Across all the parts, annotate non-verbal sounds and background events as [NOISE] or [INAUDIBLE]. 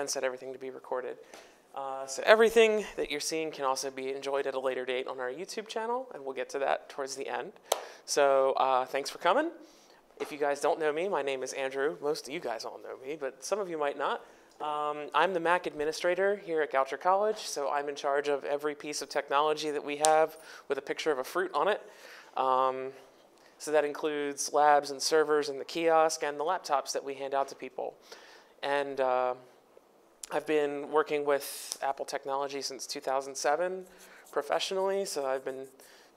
and set everything to be recorded. Uh, so everything that you're seeing can also be enjoyed at a later date on our YouTube channel, and we'll get to that towards the end. So uh, thanks for coming. If you guys don't know me, my name is Andrew. Most of you guys all know me, but some of you might not. Um, I'm the Mac administrator here at Goucher College, so I'm in charge of every piece of technology that we have with a picture of a fruit on it. Um, so that includes labs and servers and the kiosk and the laptops that we hand out to people. And uh, I've been working with Apple technology since 2007 professionally, so I've been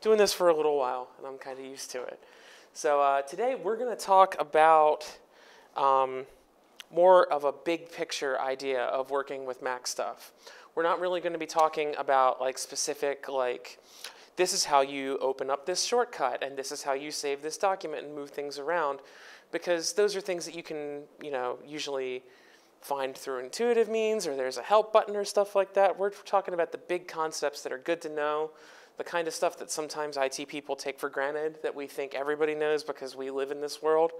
doing this for a little while and I'm kind of used to it. So uh, today we're going to talk about um, more of a big picture idea of working with Mac stuff. We're not really going to be talking about like specific like this is how you open up this shortcut and this is how you save this document and move things around because those are things that you can, you know, usually find through intuitive means or there's a help button or stuff like that. We're talking about the big concepts that are good to know, the kind of stuff that sometimes IT people take for granted that we think everybody knows because we live in this world.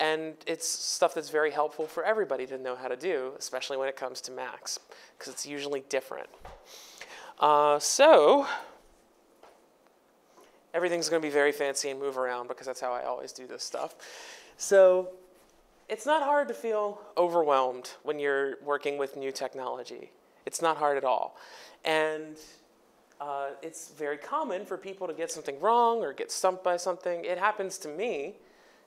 And it's stuff that's very helpful for everybody to know how to do, especially when it comes to Macs, because it's usually different. Uh, so, everything's going to be very fancy and move around because that's how I always do this stuff. So it's not hard to feel overwhelmed when you're working with new technology. It's not hard at all. And uh, it's very common for people to get something wrong or get stumped by something. It happens to me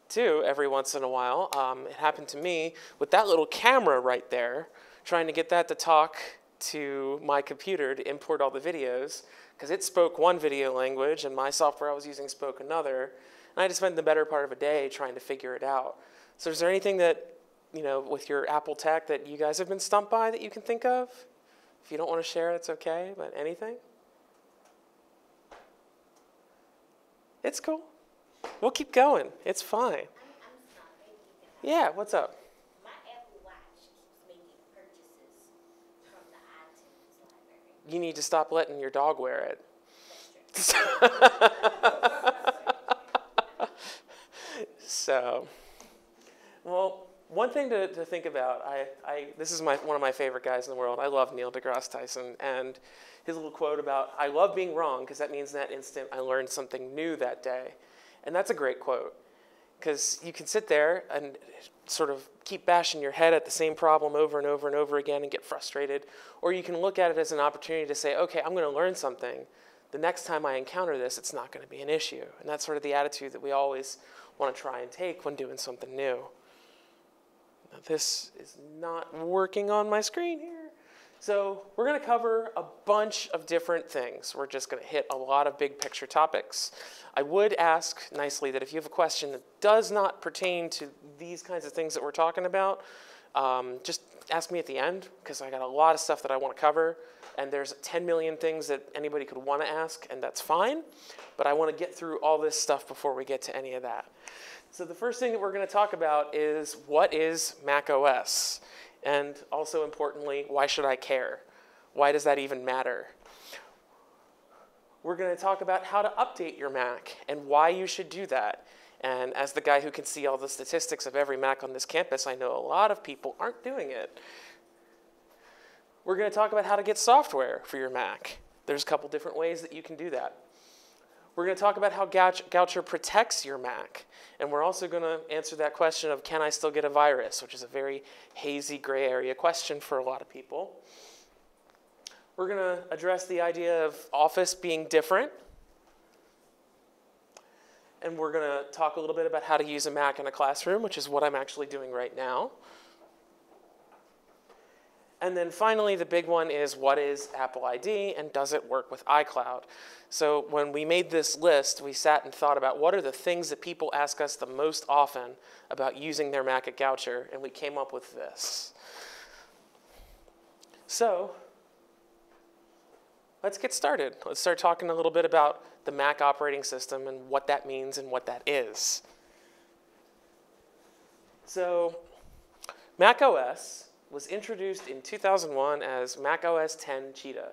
too every once in a while. Um, it happened to me with that little camera right there, trying to get that to talk to my computer to import all the videos because it spoke one video language and my software I was using spoke another. And I had to spend the better part of a day trying to figure it out. So is there anything that, you know, with your Apple tech that you guys have been stumped by that you can think of? If you don't want to share, it's okay, but anything? It's cool. We'll keep going. It's fine. Yeah, what's up? My Apple Watch keeps making purchases from the iTunes library. You need to stop letting your dog wear it. [LAUGHS] so, well, one thing to, to think about, I, I, this is my, one of my favorite guys in the world. I love Neil deGrasse Tyson. And his little quote about, I love being wrong because that means in that instant I learned something new that day. And that's a great quote because you can sit there and sort of keep bashing your head at the same problem over and over and over again and get frustrated. Or you can look at it as an opportunity to say, okay, I'm going to learn something. The next time I encounter this, it's not going to be an issue. And that's sort of the attitude that we always want to try and take when doing something new. This is not working on my screen here. So we're going to cover a bunch of different things. We're just going to hit a lot of big picture topics. I would ask nicely that if you have a question that does not pertain to these kinds of things that we're talking about, um, just ask me at the end because I got a lot of stuff that I want to cover. And there's 10 million things that anybody could want to ask, and that's fine. But I want to get through all this stuff before we get to any of that. So the first thing that we're going to talk about is what is Mac OS? And also importantly, why should I care? Why does that even matter? We're going to talk about how to update your Mac and why you should do that. And as the guy who can see all the statistics of every Mac on this campus, I know a lot of people aren't doing it. We're going to talk about how to get software for your Mac. There's a couple different ways that you can do that. We're going to talk about how Goucher protects your Mac. And we're also going to answer that question of can I still get a virus, which is a very hazy gray area question for a lot of people. We're going to address the idea of Office being different. And we're going to talk a little bit about how to use a Mac in a classroom, which is what I'm actually doing right now. And then finally, the big one is what is Apple ID and does it work with iCloud? So when we made this list, we sat and thought about what are the things that people ask us the most often about using their Mac at Goucher, and we came up with this. So let's get started. Let's start talking a little bit about the Mac operating system and what that means and what that is. So Mac OS was introduced in 2001 as Mac OS 10 Cheetah.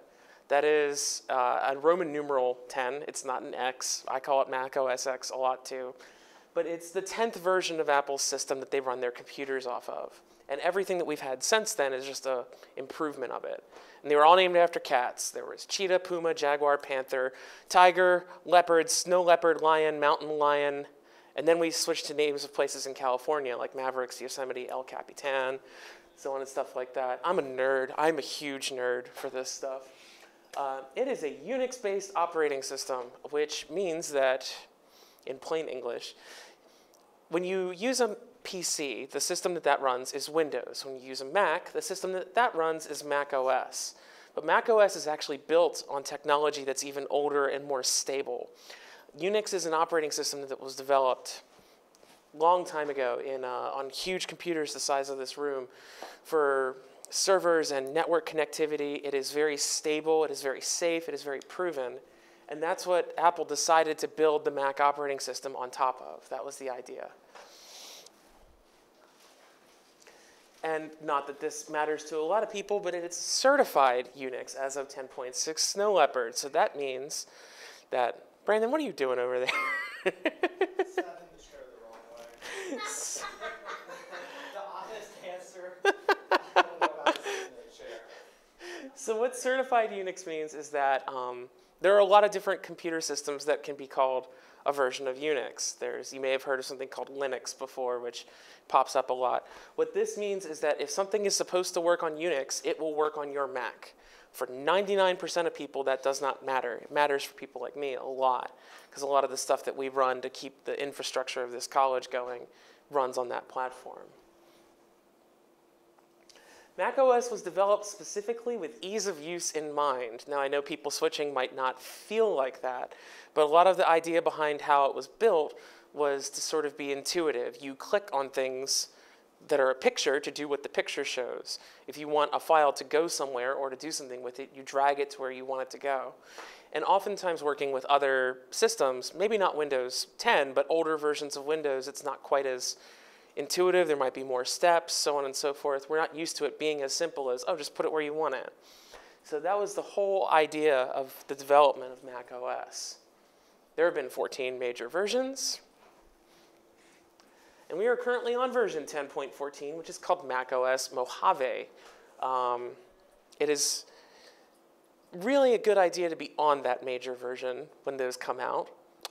That is uh, a Roman numeral 10. It's not an X. I call it Mac OS X a lot too. But it's the 10th version of Apple's system that they run their computers off of. And everything that we've had since then is just a improvement of it. And they were all named after cats. There was cheetah, puma, jaguar, panther, tiger, leopard, snow leopard, lion, mountain lion. And then we switched to names of places in California like Mavericks, Yosemite, El Capitan, so on and stuff like that. I'm a nerd. I'm a huge nerd for this stuff. Uh, it is a Unix-based operating system, which means that, in plain English, when you use a PC, the system that that runs is Windows. When you use a Mac, the system that that runs is Mac OS. But Mac OS is actually built on technology that's even older and more stable. Unix is an operating system that was developed long time ago in, uh, on huge computers the size of this room for servers and network connectivity. It is very stable, it is very safe, it is very proven. And that's what Apple decided to build the Mac operating system on top of. That was the idea. And not that this matters to a lot of people, but it's certified Unix as of 10.6 Snow Leopard. So that means that, Brandon, what are you doing over there? the wrong way. the honest answer. [LAUGHS] so what certified Unix means is that um, there are a lot of different computer systems that can be called a version of Unix. There's, you may have heard of something called Linux before, which pops up a lot. What this means is that if something is supposed to work on Unix, it will work on your Mac. For 99% of people, that does not matter. It matters for people like me a lot, because a lot of the stuff that we run to keep the infrastructure of this college going runs on that platform. macOS was developed specifically with ease of use in mind. Now, I know people switching might not feel like that, but a lot of the idea behind how it was built was to sort of be intuitive. You click on things that are a picture to do what the picture shows. If you want a file to go somewhere or to do something with it, you drag it to where you want it to go. And oftentimes working with other systems, maybe not Windows 10, but older versions of Windows, it's not quite as intuitive. There might be more steps, so on and so forth. We're not used to it being as simple as, oh, just put it where you want it. So that was the whole idea of the development of Mac OS. There have been 14 major versions. And we are currently on version 10.14, which is called macOS Mojave. Um, it is really a good idea to be on that major version when those come out,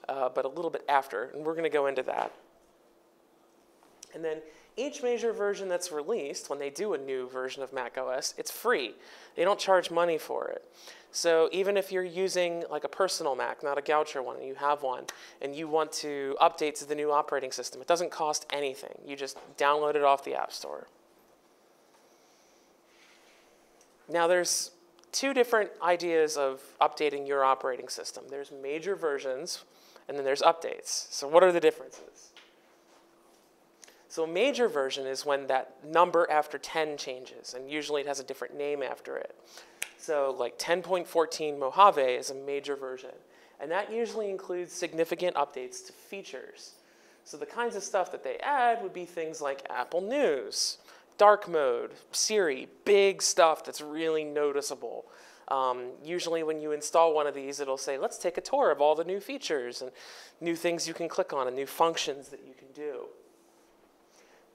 uh, but a little bit after, and we're going to go into that. And then each major version that's released, when they do a new version of macOS, it's free. They don't charge money for it. So even if you're using like a personal Mac, not a Goucher one, and you have one, and you want to update to the new operating system, it doesn't cost anything. You just download it off the App Store. Now there's two different ideas of updating your operating system. There's major versions, and then there's updates. So what are the differences? So a major version is when that number after 10 changes, and usually it has a different name after it. So like 10.14 Mojave is a major version. And that usually includes significant updates to features. So the kinds of stuff that they add would be things like Apple News, dark mode, Siri, big stuff that's really noticeable. Um, usually when you install one of these, it'll say, let's take a tour of all the new features and new things you can click on and new functions that you can do.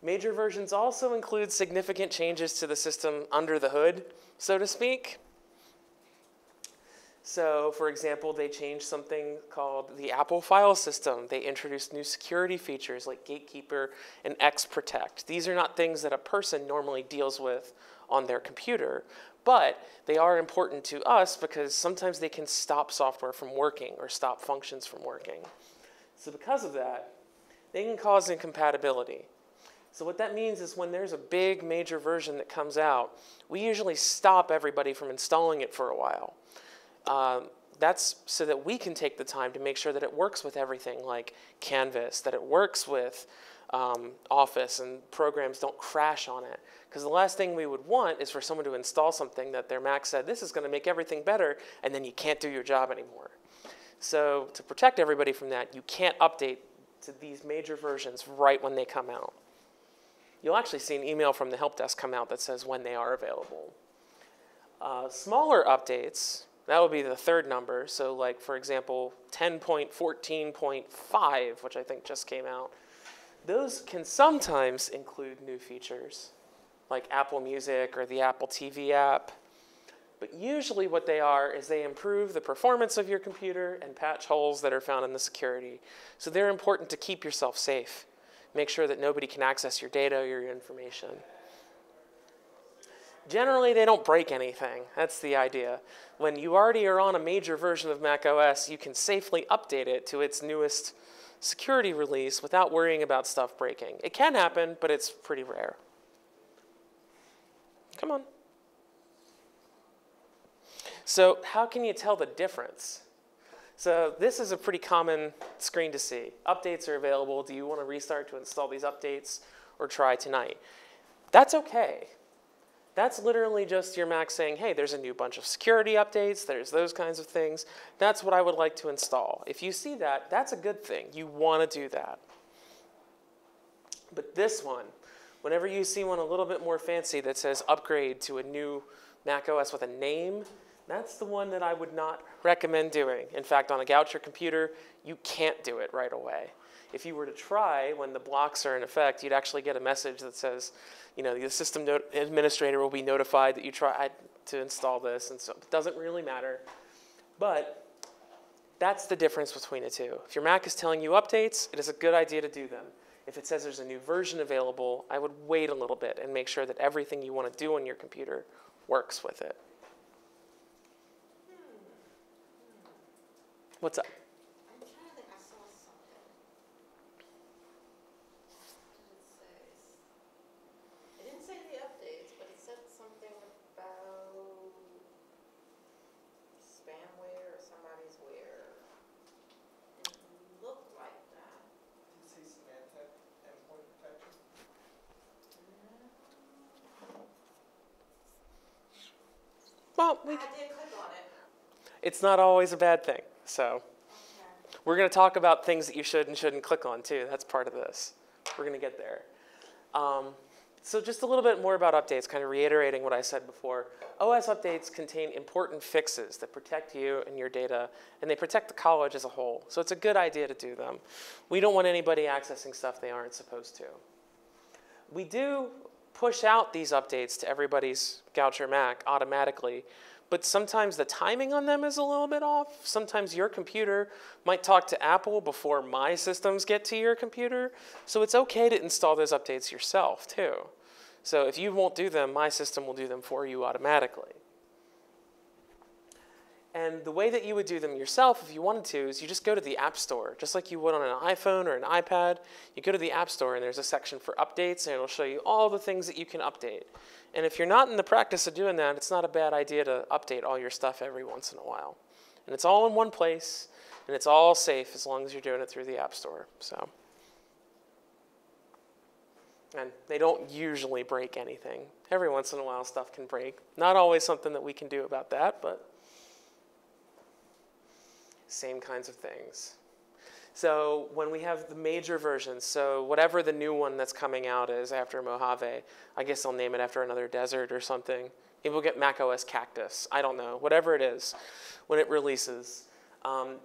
Major versions also include significant changes to the system under the hood, so to speak. So, for example, they changed something called the Apple file system. They introduced new security features like Gatekeeper and XProtect. These are not things that a person normally deals with on their computer, but they are important to us because sometimes they can stop software from working or stop functions from working. So, because of that, they can cause incompatibility. So, what that means is when there's a big major version that comes out, we usually stop everybody from installing it for a while um, that's so that we can take the time to make sure that it works with everything like Canvas, that it works with um, Office and programs don't crash on it. Because the last thing we would want is for someone to install something that their Mac said, this is going to make everything better, and then you can't do your job anymore. So to protect everybody from that, you can't update to these major versions right when they come out. You'll actually see an email from the help desk come out that says when they are available. Uh, smaller updates that would be the third number. So like, for example, 10.14.5, which I think just came out, those can sometimes include new features. like Apple Music or the Apple TV app. But usually, what they are is they improve the performance of your computer and patch holes that are found in the security. So they're important to keep yourself safe. Make sure that nobody can access your data or your information. Generally, they don't break anything. That's the idea. When you already are on a major version of Mac OS, you can safely update it to its newest security release without worrying about stuff breaking. It can happen, but it's pretty rare. Come on. So, how can you tell the difference? So, this is a pretty common screen to see. Updates are available. Do you want to restart to install these updates or try tonight? That's okay. That's literally just your Mac saying, hey, there's a new bunch of security updates, there's those kinds of things. That's what I would like to install. If you see that, that's a good thing. You want to do that. But this one, whenever you see one a little bit more fancy that says upgrade to a new Mac OS with a name, that's the one that I would not recommend doing. In fact, on a Goucher computer, you can't do it right away. If you were to try when the blocks are in effect, you'd actually get a message that says, you know, the system administrator will be notified that you tried to install this, and so it doesn't really matter. But that's the difference between the two. If your Mac is telling you updates, it is a good idea to do them. If it says there's a new version available, I would wait a little bit and make sure that everything you want to do on your computer works with it. What's up? Well, we, I did click on it. it's not always a bad thing. So we're going to talk about things that you should and shouldn't click on too. That's part of this. We're going to get there. Um, so just a little bit more about updates, kind of reiterating what I said before. OS updates contain important fixes that protect you and your data, and they protect the college as a whole. So it's a good idea to do them. We don't want anybody accessing stuff they aren't supposed to. We do push out these updates to everybody's Goucher Mac automatically, but sometimes the timing on them is a little bit off. Sometimes your computer might talk to Apple before my systems get to your computer. So it's okay to install those updates yourself too. So if you won't do them, my system will do them for you automatically. And the way that you would do them yourself, if you wanted to, is you just go to the App Store, just like you would on an iPhone or an iPad. You go to the App Store, and there's a section for updates, and it'll show you all the things that you can update. And if you're not in the practice of doing that, it's not a bad idea to update all your stuff every once in a while. And it's all in one place, and it's all safe as long as you're doing it through the App Store. So. And they don't usually break anything. Every once in a while, stuff can break. Not always something that we can do about that, but same kinds of things. So when we have the major versions, so whatever the new one that's coming out is after Mojave, I guess they'll name it after another desert or something. Maybe we'll get macOS Cactus. I don't know. Whatever it is, when it releases, um,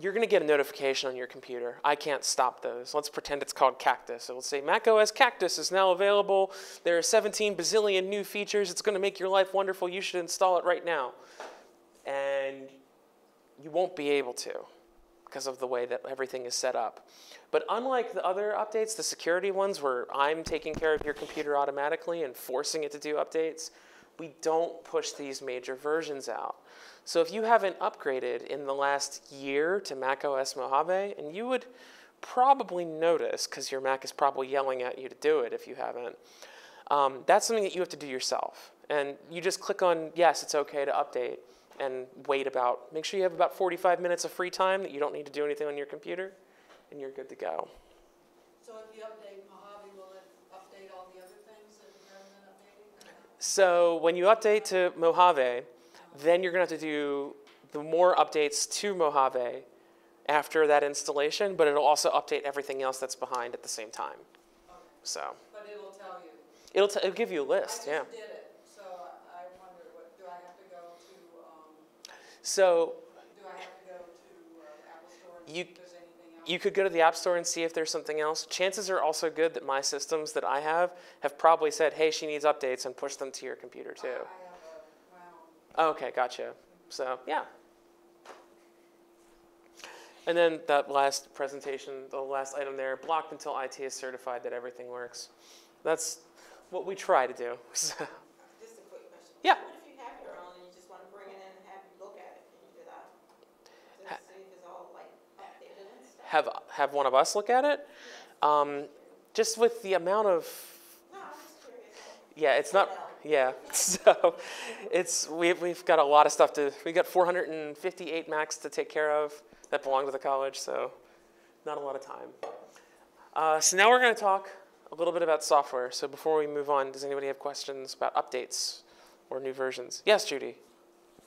you're going to get a notification on your computer. I can't stop those. Let's pretend it's called Cactus. It will say macOS Cactus is now available. There are 17 bazillion new features. It's going to make your life wonderful. You should install it right now. And you won't be able to because of the way that everything is set up. But unlike the other updates, the security ones where I'm taking care of your computer automatically and forcing it to do updates, we don't push these major versions out. So if you haven't upgraded in the last year to macOS Mojave, and you would probably notice, because your Mac is probably yelling at you to do it if you haven't, um, that's something that you have to do yourself. And you just click on, yes, it's okay to update and wait about, make sure you have about 45 minutes of free time that you don't need to do anything on your computer, and you're good to go. So if you update Mojave, will it update all the other things that haven't been updated? So when you update to Mojave, then you're going to have to do the more updates to Mojave after that installation, but it'll also update everything else that's behind at the same time. Okay. So But it'll tell you. it'll, t- it'll give you a list, yeah. just did it, so I I wonder, what, do I have to go to, um, So do I have to go to uh, Apple Store and You- see if there's anything else? you could go to the App Store and see if there's something else. Chances are also good that my systems that I have have probably said, hey, she needs updates and push them to your computer I too. have a, wow. Okay, gotcha. So, yeah. And then that last presentation, the last item there, blocked until IT is certified that everything works. That's what we try to do. [LAUGHS] So, Just a quick question. Yeah. What if you have your own and you just want to bring it in and have you look at it? Can you do that? Ha- To see if it's all like updated and stuff? Have have one of us look at it. Um, just with the amount of yeah, it's not yeah. [LAUGHS] So it's we we've got a lot of stuff to we got 458 Macs to take care of that belong to the college, so not a lot of time. Uh, so now we're going to talk a little bit about software. So before we move on, does anybody have questions about updates or new versions? Yes, Judy.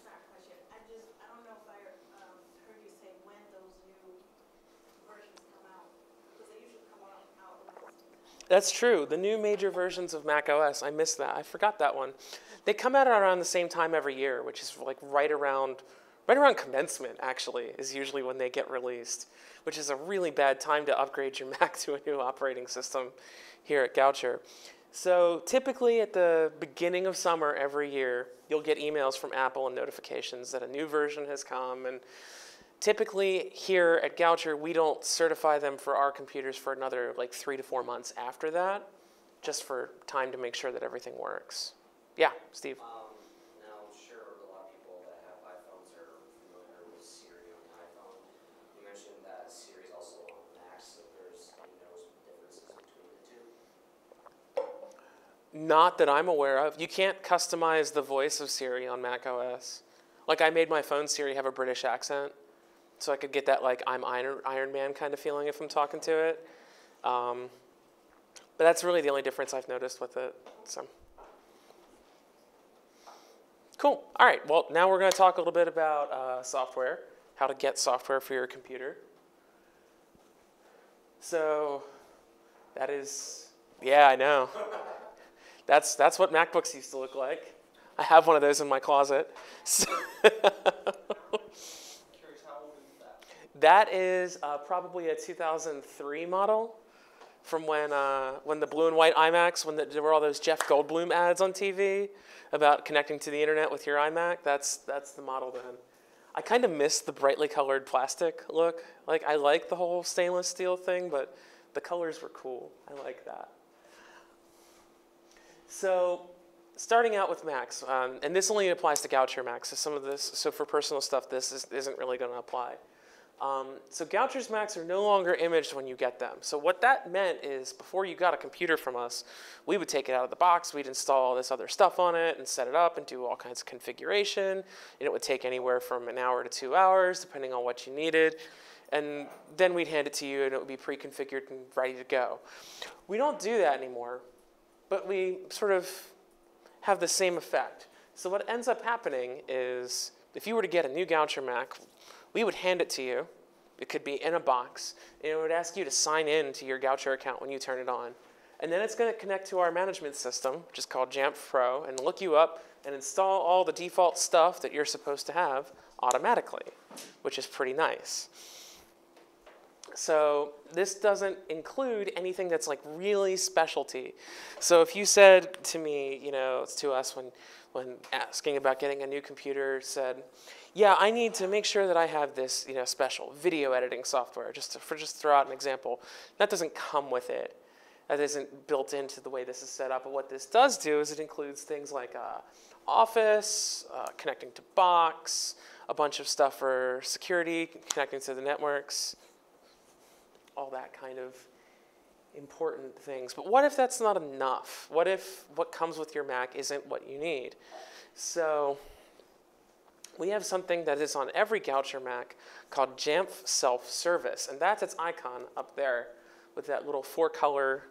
Sorry, question. I just, I don't know if I um, heard you say when those new versions come out, because they usually come out out around That's true. The new major versions of Mac OS, I missed that. I forgot that one. They come out around the same time every year, which is like right around right around commencement actually is usually when they get released, which is a really bad time to upgrade your [LAUGHS] Mac to a new operating system here at Goucher. So typically at the beginning of summer every year, you'll get emails from Apple and notifications that a new version has come and typically here at Goucher, we don't certify them for our computers for another like three to four months after that, just for time to make sure that everything works. Yeah, Steve. Um, now, I'm sure a lot of people that have iPhones are familiar with Siri on the iPhone. You mentioned that Siri is also on Macs, so there's notable differences between the two. Not that I'm aware of. You can't customize the voice of Siri on Mac OS. Like I made my phone Siri have a British accent, so I could get that like I'm Iron, Iron Man kind of feeling if I'm talking to it. Um, but that's really the only difference I've noticed with it. So. Cool. All right. Well, now we're going to talk a little bit about uh, software, how to get software for your computer. So, that is, yeah, I know. [LAUGHS] That's that's what MacBooks used to look like. I have one of those in my closet. [LAUGHS] So- Curious, how old is that? is uh, probably a 2003 model from when uh, when the blue and white iMacs, when the, there were all those Jeff Goldblum ads on TV about connecting to the internet with your iMac. That's that's the model then. I kind of miss the brightly colored plastic look. Like I like the whole stainless steel thing, but the colors were cool. I like that. So, starting out with Macs, um, and this only applies to Goucher Macs. So some of this, so for personal stuff, this is, isn't really going to apply. Um, so Goucher's Macs are no longer imaged when you get them. So what that meant is before you got a computer from us, we would take it out of the box, we'd install all this other stuff on it and set it up and do all kinds of configuration. And it would take anywhere from an hour to two hours, depending on what you needed. And then we'd hand it to you and it would be pre-configured and ready to go. We don't do that anymore, but we sort of have the same effect. So what ends up happening is if you were to get a new Goucher Mac, we would hand it to you. It could be in a box, and it would ask you to sign in to your Goucher account when you turn it on. And then it's going to connect to our management system, which is called Jamf Pro, and look you up and install all the default stuff that you're supposed to have automatically, which is pretty nice. So this doesn't include anything that's like really specialty. So if you said to me, you know, to us when when asking about getting a new computer, said, "Yeah, I need to make sure that I have this, you know, special video editing software." Just to, for just throw out an example, that doesn't come with it. That isn't built into the way this is set up. But what this does do is it includes things like uh, Office, uh, connecting to Box, a bunch of stuff for security, connecting to the networks, all that kind of important things. But what if that's not enough? What if what comes with your Mac isn't what you need? So we have something that is on every Goucher Mac called Jamf Self Service, and that's its icon up there with that little four color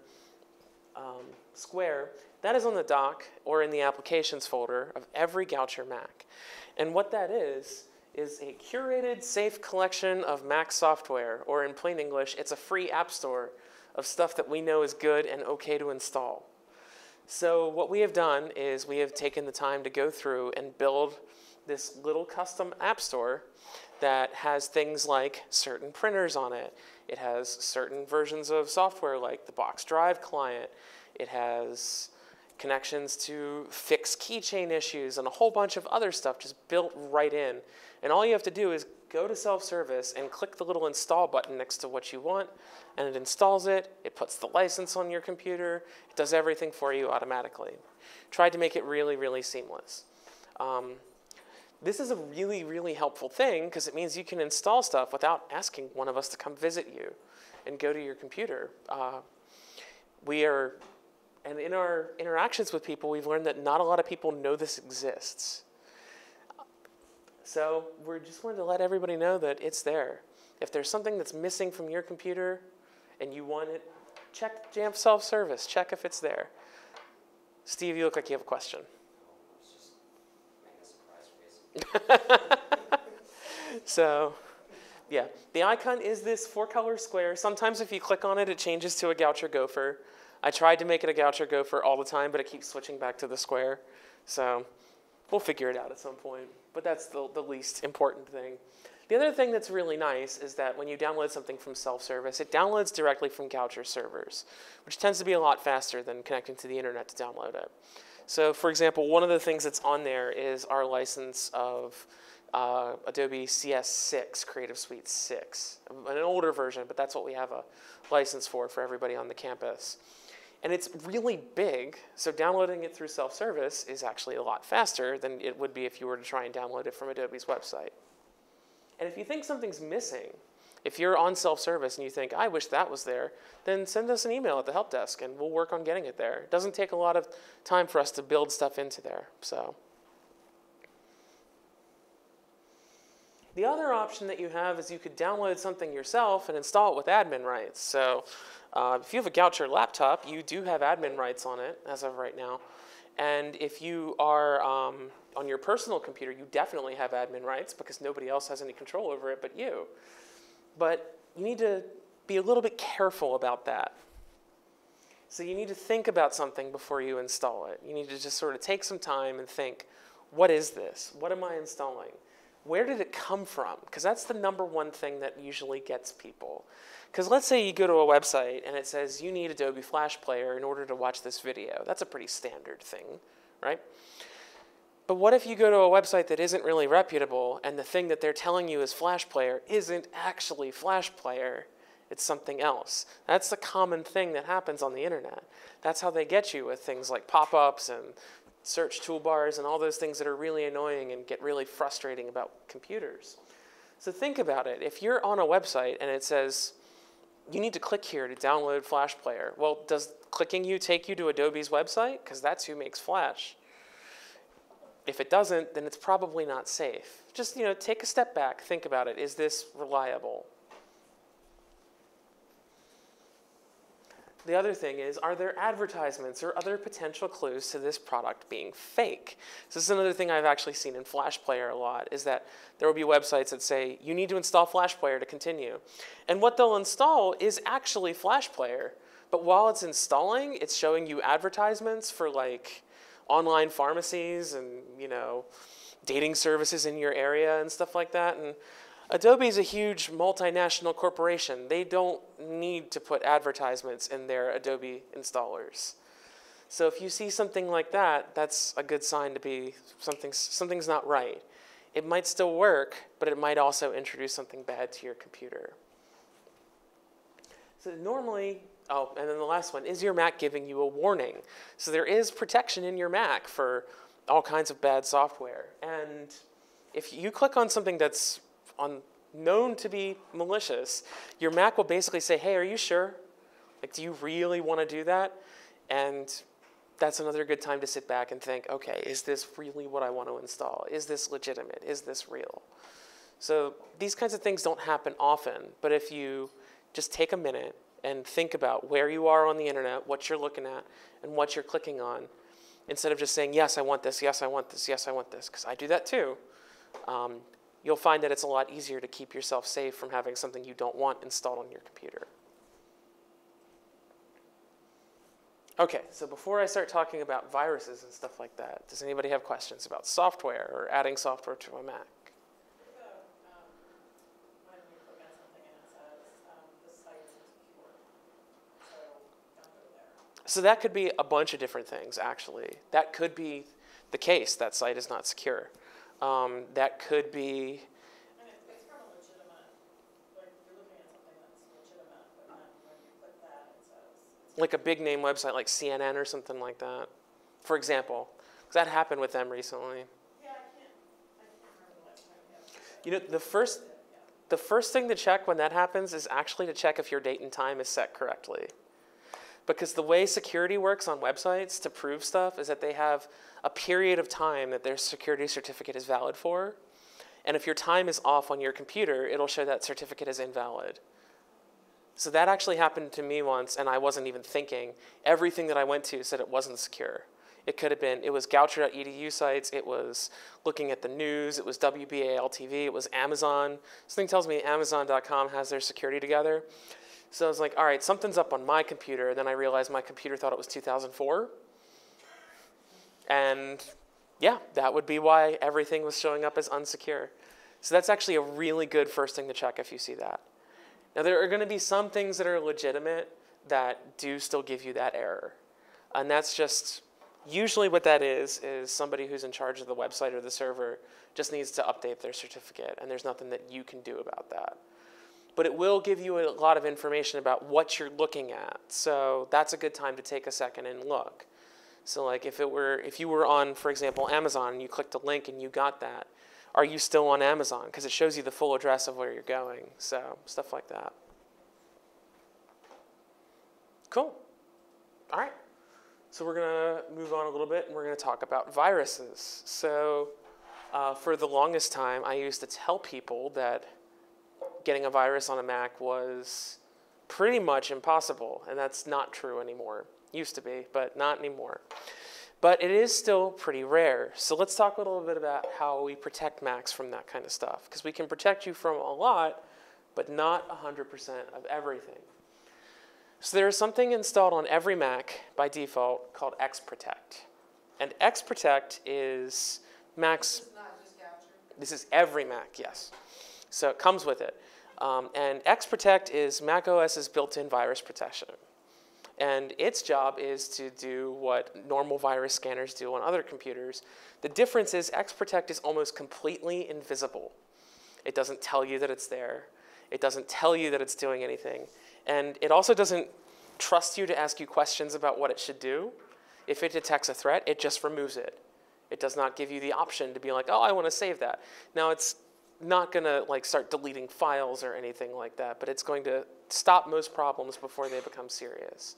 um, square. That is on the dock or in the applications folder of every Goucher Mac. And what that is, is a curated, safe collection of Mac software, or in plain English, it's a free app store of stuff that we know is good and okay to install. So, what we have done is we have taken the time to go through and build this little custom app store that has things like certain printers on it. It has certain versions of software like the Box Drive client. It has connections to fix keychain issues and a whole bunch of other stuff just built right in. And all you have to do is go to self-service and click the little install button next to what you want and it installs it, it puts the license on your computer, it does everything for you automatically. Tried to make it really, really seamless. Um, this is a really, really helpful thing because it means you can install stuff without asking one of us to come visit you and go to your computer. Uh, we are, and in our interactions with people, we've learned that not a lot of people know this exists. So we're just wanted to let everybody know that it's there. If there's something that's missing from your computer and you want it, check Jamf Self Service, check if it's there. Steve, you look like you have a question. It's just making a surprise face. [LAUGHS] So, yeah, the icon is this four color square. Sometimes if you click on it, it changes to a Goucher gopher. I tried to make it a Goucher gopher all the time, but it keeps switching back to the square. So, we'll figure it out at some point. But that's the, the least important thing. The other thing that's really nice is that when you download something from self-service, it downloads directly from Goucher servers, which tends to be a lot faster than connecting to the internet to download it. So for example, one of the things that's on there is our license of uh, Adobe CS6, Creative Suite 6, an older version, but that's what we have a license for for everybody on the campus. And it's really big, so downloading it through self-service is actually a lot faster than it would be if you were to try and download it from Adobe's website. And if you think something's missing, if you're on self-service and you think, I wish that was there, then send us an email at the help desk and we'll work on getting it there. It doesn't take a lot of time for us to build stuff into there, so. The other option that you have is you could download something yourself and install it with admin rights. So uh, if you have a Goucher laptop, you do have admin rights on it as of right now. And if you are um, on your personal computer, you definitely have admin rights because nobody else has any control over it but you. But you need to be a little bit careful about that. So you need to think about something before you install it. You need to just sort of take some time and think, what is this? What am I installing? Where did it come from? Because that's the number one thing that usually gets people. Because let's say you go to a website and it says you need Adobe Flash Player in order to watch this video. That's a pretty standard thing, right? But what if you go to a website that isn't really reputable and the thing that they're telling you is Flash Player isn't actually Flash Player? It's something else. That's the common thing that happens on the internet. That's how they get you with things like pop ups and search toolbars and all those things that are really annoying and get really frustrating about computers. So think about it. If you're on a website and it says, you need to click here to download Flash Player, well, does clicking you take you to Adobe's website? Because that's who makes Flash. If it doesn't, then it's probably not safe. Just, you know, take a step back, think about it. Is this reliable? The other thing is, are there advertisements or other potential clues to this product being fake? So this is another thing I've actually seen in Flash Player a lot, is that there will be websites that say, you need to install Flash Player to continue. And what they'll install is actually Flash Player. But while it's installing, it's showing you advertisements for like online pharmacies and, you know, dating services in your area and stuff like that. And Adobe is a huge multinational corporation. They don't need to put advertisements in their Adobe installers. So if you see something like that, that's a good sign to be something, something's not right. It might still work, but it might also introduce something bad to your computer. So normally, oh, and then the last one, is your Mac giving you a warning? So there is protection in your Mac for all kinds of bad software. And if you click on something that's on known to be malicious, your Mac will basically say, hey, are you sure? Like, do you really want to do that? And that's another good time to sit back and think, okay, is this really what I want to install? Is this legitimate? Is this real? So these kinds of things don't happen often, but if you just take a minute and think about where you are on the internet, what you're looking at, and what you're clicking on, instead of just saying, yes, I want this, yes, I want this, yes, I want this, because I do that too, um, you'll find that it's a lot easier to keep yourself safe from having something you don't want installed on your computer. Okay, so before I start talking about viruses and stuff like that, does anybody have questions about software or adding software to a Mac? What about, um, when you click on something and it says, um, this So that could be a bunch of different things, actually. That could be the case, that site is not secure. Um, that could be, And it, it's from a legitimate, like, you're looking at something that's legitimate, but then when you click that, it says. like a big name website like CNN or something like that, for example. 'Cause that happened with them recently. Yeah, I can't, I can't remember the last time we had. it. You know, the first, the first thing to check when that happens is actually to check if your date and time is set correctly. Because the way security works on websites to prove stuff is that they have a period of time that their security certificate is valid for. And if your time is off on your computer, it'll show that certificate is invalid. So that actually happened to me once, and I wasn't even thinking. Everything that I went to said it wasn't secure. It could have been, it was Goucher.edu sites, it was looking at the news, it was WBAL TV, it was Amazon. Something tells me Amazon.com has their security together. So I was like, all right, something's up on my computer. Then I realized my computer thought it was 2004. And yeah, that would be why everything was showing up as unsecure. So that's actually a really good first thing to check if you see that. Now, there are going to be some things that are legitimate that do still give you that error. And that's just usually what that is is somebody who's in charge of the website or the server just needs to update their certificate and there's nothing that you can do about that. But it will give you a lot of information about what you're looking at. So that's a good time to take a second and look. So like if it were if you were on for example Amazon and you clicked a link and you got that, are you still on Amazon because it shows you the full address of where you're going. So stuff like that. Cool. All right. So we're going to move on a little bit and we're going to talk about viruses. So uh, for the longest time, I used to tell people that getting a virus on a Mac was pretty much impossible, and that's not true anymore. Used to be, but not anymore. But it is still pretty rare. So let's talk a little bit about how we protect Macs from that kind of stuff. Because we can protect you from a lot, but not 100% of everything. So there is something installed on every Mac by default called XProtect. And XProtect is Mac's, This is not just Goucher. this is every Mac, yes. So it comes with it. Um, and XProtect is Mac OS's built-in virus protection. And its job is to do what normal virus scanners do on other computers. The difference is XProtect is almost completely invisible. It doesn't tell you that it's there. It doesn't tell you that it's doing anything. And it also doesn't trust you to ask you questions about what it should do. If it detects a threat, it just removes it. It does not give you the option to be like, oh, I want to save that. Now it's not going to like start deleting files or anything like that, but it's going to stop most problems before they become serious.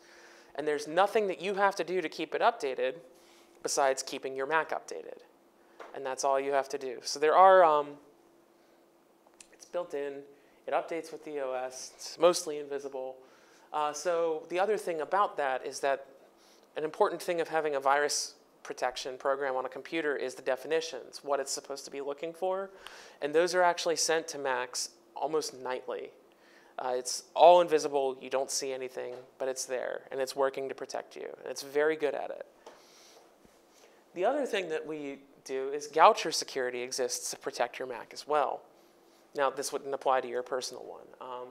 And there's nothing that you have to do to keep it updated besides keeping your Mac updated. And that's all you have to do. So there are, um, it's built in, it updates with the OS, it's mostly invisible. Uh, so the other thing about that is that an important thing of having a virus protection program on a computer is the definitions, what it's supposed to be looking for. And those are actually sent to Macs almost nightly. Uh, it's all invisible, you don't see anything, but it's there and it's working to protect you. And it's very good at it. The other thing that we do is Goucher security exists to protect your Mac as well. Now, this wouldn't apply to your personal one. Um,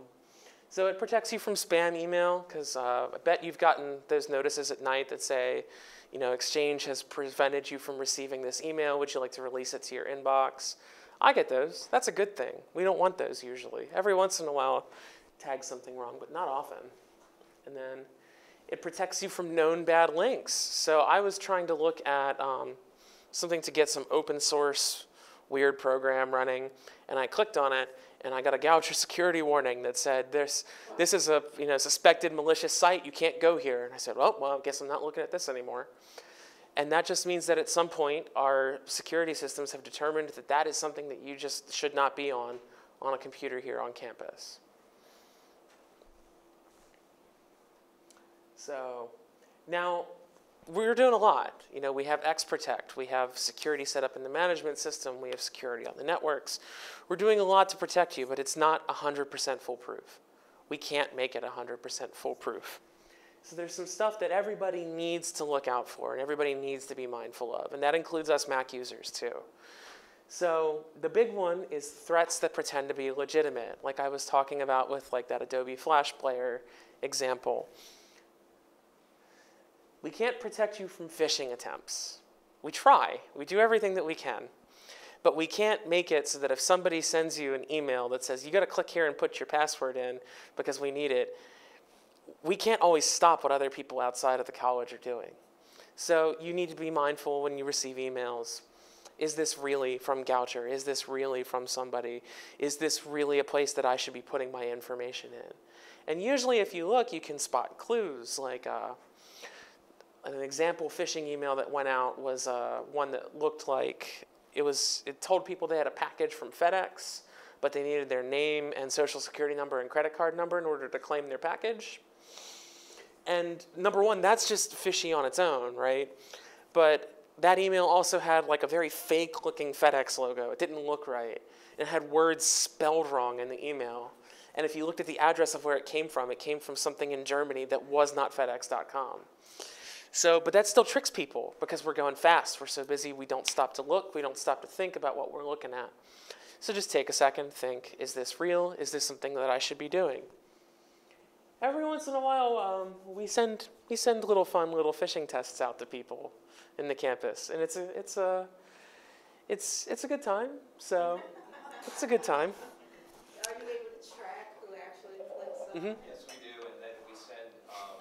so it protects you from spam email because uh, I bet you've gotten those notices at night that say, you know, Exchange has prevented you from receiving this email. Would you like to release it to your inbox? I get those. That's a good thing. We don't want those usually. Every once in a while, tag something wrong, but not often. And then it protects you from known bad links. So I was trying to look at um, something to get some open source weird program running, and I clicked on it, and I got a Goucher security warning that said this this is a you know suspected malicious site. You can't go here. And I said, oh well, I guess I'm not looking at this anymore. And that just means that at some point our security systems have determined that that is something that you just should not be on on a computer here on campus. So now we're doing a lot. You know, we have XProtect, we have security set up in the management system, we have security on the networks. We're doing a lot to protect you, but it's not 100% foolproof. We can't make it 100% foolproof. So there's some stuff that everybody needs to look out for and everybody needs to be mindful of, and that includes us Mac users too. So the big one is threats that pretend to be legitimate, like I was talking about with like that Adobe Flash Player example. We can't protect you from phishing attempts. We try, we do everything that we can. But we can't make it so that if somebody sends you an email that says, you got to click here and put your password in because we need it, we can't always stop what other people outside of the college are doing. So you need to be mindful when you receive emails. Is this really from Goucher? Is this really from somebody? Is this really a place that I should be putting my information in? And usually, if you look, you can spot clues. Like uh, an example phishing email that went out was uh, one that looked like it was. It told people they had a package from FedEx, but they needed their name and social security number and credit card number in order to claim their package. And number one, that's just fishy on its own, right? But that email also had like a very fake looking FedEx logo. It didn't look right. It had words spelled wrong in the email. And if you looked at the address of where it came from, it came from something in Germany that was not FedEx.com. So, but that still tricks people because we're going fast. We're so busy, we don't stop to look, we don't stop to think about what we're looking at. So just take a second, think is this real? Is this something that I should be doing? Every once in a while, um, we, send, we send little fun little phishing tests out to people in the campus. And it's a, it's a, it's, it's a good time. So it's a good time. Are you able to track who actually clicks on? Mhm. Yes, we do, and then we send um,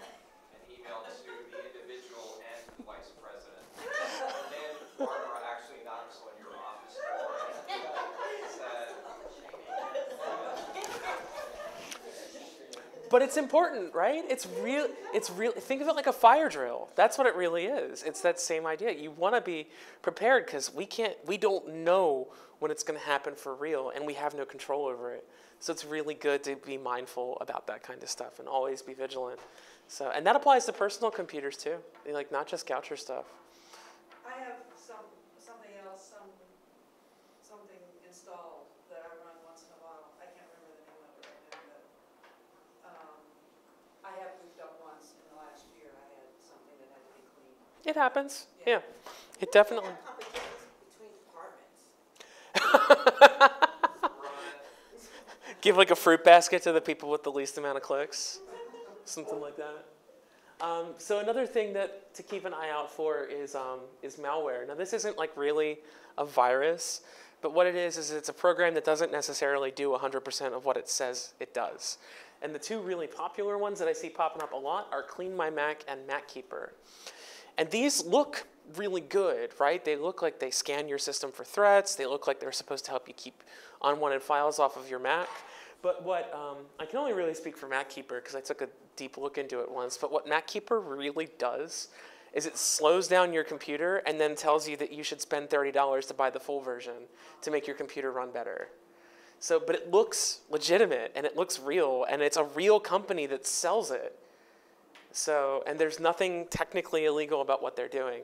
an email to the individual and the vice president. And then Barbara actually knocks on your office door and says, But it's important, right? It's real. It's real. Think of it like a fire drill. That's what it really is. It's that same idea. You want to be prepared because we can't. We don't know when it's going to happen for real, and we have no control over it. So it's really good to be mindful about that kind of stuff and always be vigilant. So, and that applies to personal computers too, like not just Goucher stuff. I have some, something else, some, something installed that I run once in a while. I can't remember the name of it right now, but, um, I have moved up once in the last year. I had something that had to be cleaned. It happens. Yeah, it definitely. [LAUGHS] Give like a fruit basket to the people with the least amount of clicks, something like that. Um, so another thing that to keep an eye out for is um, is malware. Now this isn't like really a virus, but what it is is it's a program that doesn't necessarily do 100% of what it says it does. And the two really popular ones that I see popping up a lot are CleanMyMac and MacKeeper. And these look really good, right? They look like they scan your system for threats. They look like they're supposed to help you keep unwanted files off of your Mac. But what um, I can only really speak for MacKeeper because I took a deep look into it once. But what MacKeeper really does is it slows down your computer and then tells you that you should spend $30 to buy the full version to make your computer run better. So, but it looks legitimate and it looks real and it's a real company that sells it. So, and there's nothing technically illegal about what they're doing.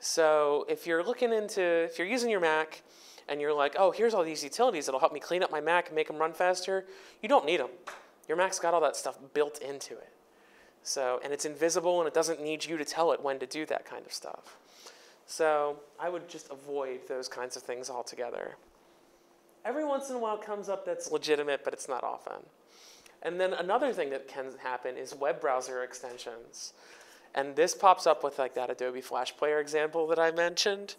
So, if you're looking into, if you're using your Mac and you're like, oh, here's all these utilities that'll help me clean up my Mac and make them run faster, you don't need them. Your Mac's got all that stuff built into it. So, and it's invisible and it doesn't need you to tell it when to do that kind of stuff. So, I would just avoid those kinds of things altogether. Every once in a while comes up that's legitimate, but it's not often. And then another thing that can happen is web browser extensions. And this pops up with like that Adobe Flash Player example that I mentioned.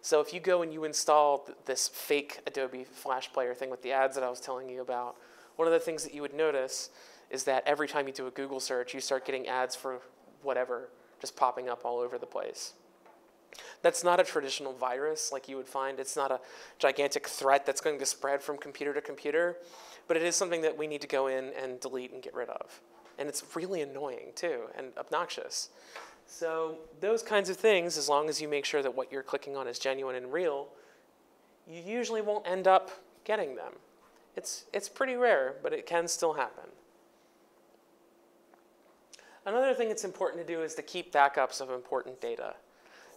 So if you go and you install th- this fake Adobe Flash Player thing with the ads that I was telling you about, one of the things that you would notice is that every time you do a Google search, you start getting ads for whatever just popping up all over the place. That's not a traditional virus like you would find. It's not a gigantic threat that's going to spread from computer to computer, but it is something that we need to go in and delete and get rid of. And it's really annoying too and obnoxious. So, those kinds of things, as long as you make sure that what you're clicking on is genuine and real, you usually won't end up getting them. It's, it's pretty rare, but it can still happen. Another thing that's important to do is to keep backups of important data.